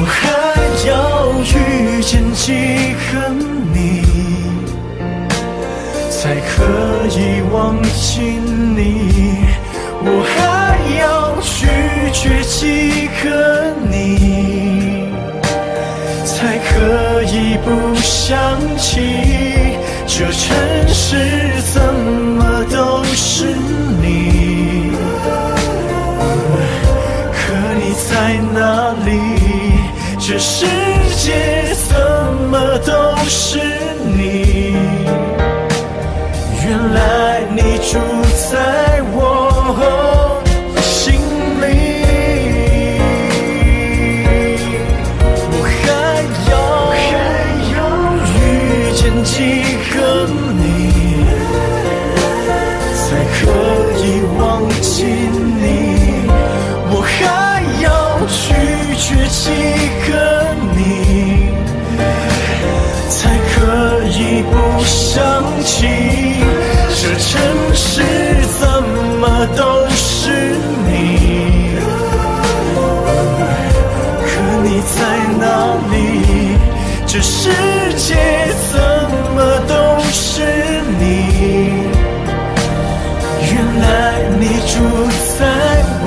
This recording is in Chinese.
我还要遇见几个你，才可以忘记你？我还要拒绝几个你，才可以不想起？这城市怎么都是你？可你在哪里？这世界怎么都是你？原来你住在拒绝几个你，才可以不想起？这城市怎么都是你？可你在哪里？这世界怎么都是你？原来你住在我